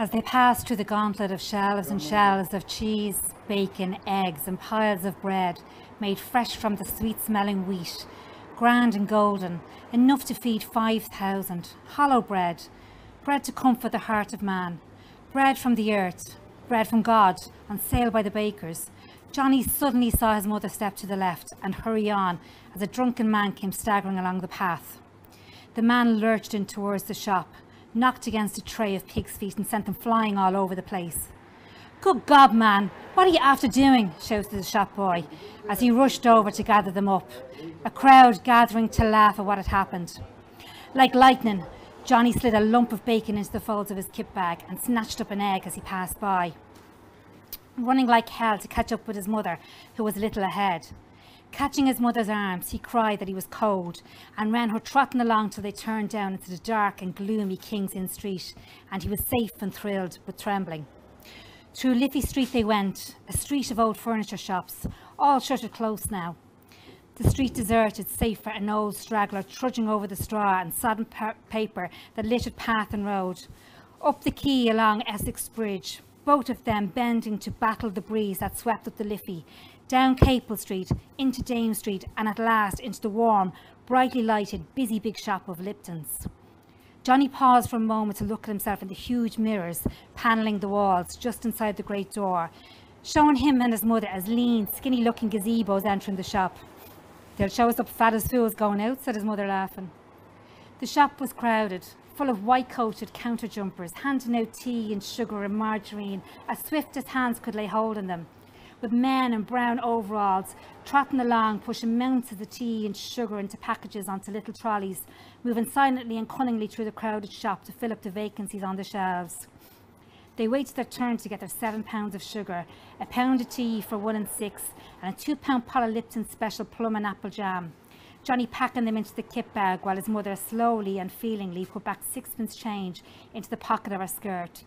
As they passed through the gauntlet of shelves and shelves of cheese, bacon, eggs, and piles of bread made fresh from the sweet smelling wheat, grand and golden, enough to feed 5,000, hollow bread, bread to comfort the heart of man, bread from the earth, bread from God, on sale by the bakers. Johnny suddenly saw his mother step to the left and hurry on as a drunken man came staggering along the path. The man lurched in towards the shop, knocked against a tray of pig's feet and sent them flying all over the place. Good God, man, what are you after doing? shouted the shop boy as he rushed over to gather them up, a crowd gathering to laugh at what had happened. Like lightning, Johnny slid a lump of bacon into the folds of his kit bag and snatched up an egg as he passed by, running like hell to catch up with his mother, who was a little ahead. Catching his mother's arms, he cried that he was cold and ran her trotting along till they turned down into the dark and gloomy King's Inn Street, and he was safe and thrilled but trembling. Through Liffey Street they went, a street of old furniture shops, all shuttered close now. The street deserted, save for an old straggler trudging over the straw and sodden paper that littered path and road. Up the quay along Essex Bridge, both of them bending to battle the breeze that swept up the Liffey, down Capel Street, into Dame Street, and at last into the warm, brightly lighted, busy big shop of Lipton's. Johnny paused for a moment to look at himself in the huge mirrors panelling the walls just inside the great door, showing him and his mother as lean, skinny-looking gazebos entering the shop. They'll show us up fat as fools going out, said his mother, laughing. The shop was crowded, full of white-coated counter-jumpers, handing out tea and sugar and margarine as swift as hands could lay hold on them with men in brown overalls trotting along, pushing mounts of the tea and sugar into packages onto little trolleys, moving silently and cunningly through the crowded shop to fill up the vacancies on the shelves. They waited their turn to get their seven pounds of sugar, a pound of tea for one and six, and a two pound of Lipton special plum and apple jam. Johnny packing them into the kit bag while his mother slowly and feelingly put back sixpence change into the pocket of her skirt,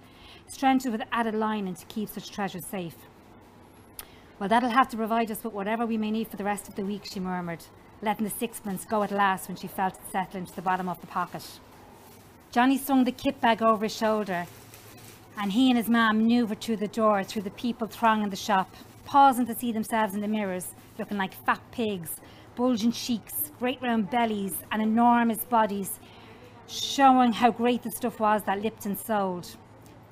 strengthened with added lining to keep such treasures safe. Well, that'll have to provide us with whatever we may need for the rest of the week, she murmured, letting the sixpence go at last when she felt it settle into the bottom of the pocket. Johnny swung the kit bag over his shoulder, and he and his man manoeuvred through the door, through the people thronging the shop, pausing to see themselves in the mirrors, looking like fat pigs, bulging cheeks, great round bellies, and enormous bodies, showing how great the stuff was that Lipton sold.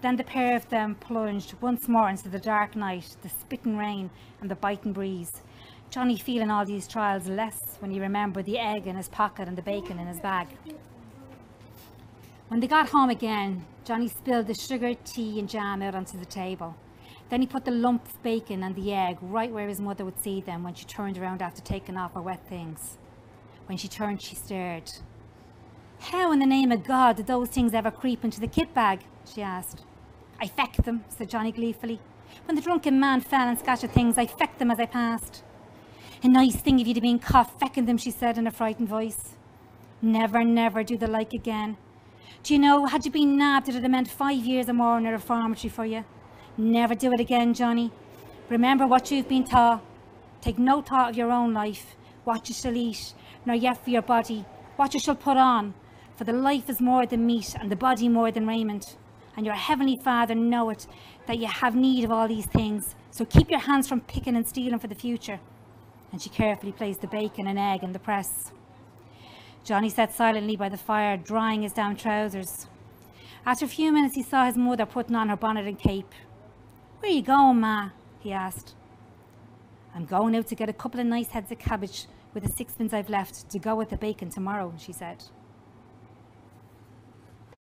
Then the pair of them plunged once more into the dark night, the spitting rain and the biting breeze. Johnny feeling all these trials less when he remembered the egg in his pocket and the bacon in his bag. When they got home again, Johnny spilled the sugar, tea and jam out onto the table. Then he put the lump of bacon and the egg right where his mother would see them when she turned around after taking off her wet things. When she turned, she stared. How in the name of God did those things ever creep into the kit bag? she asked. I fecked them, said Johnny gleefully. When the drunken man fell and scattered things, I fecked them as I passed. A nice thing if you'd have been caught fecking them, she said in a frightened voice. Never, never do the like again. Do you know, had you been nabbed, it would have meant five years or more in a reformatory for you. Never do it again, Johnny. Remember what you've been taught. Take no thought of your own life, what you shall eat, nor yet for your body, what you shall put on. For the life is more than meat, and the body more than raiment and your heavenly Father knoweth that you have need of all these things. So keep your hands from picking and stealing for the future. And she carefully placed the bacon and egg in the press. Johnny sat silently by the fire, drying his down trousers. After a few minutes, he saw his mother putting on her bonnet and cape. Where are you going, Ma? he asked. I'm going out to get a couple of nice heads of cabbage with the sixpence I've left to go with the bacon tomorrow, she said.